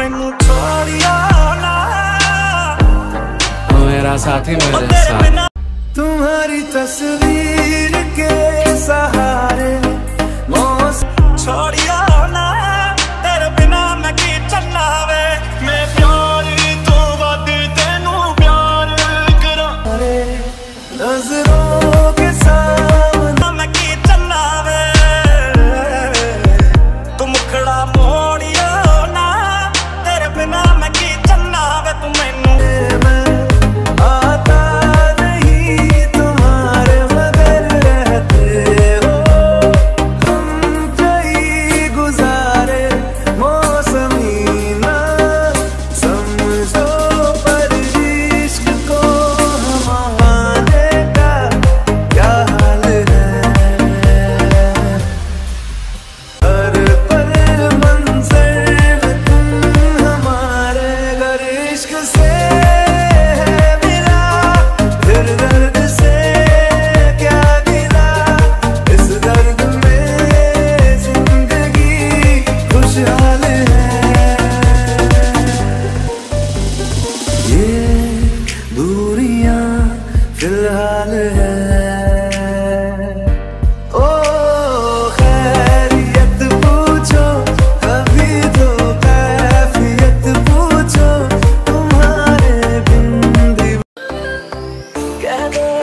मैनू छोड़िया साथी मेरे साथ तुम्हारी तस्वीर के सहारे say. together.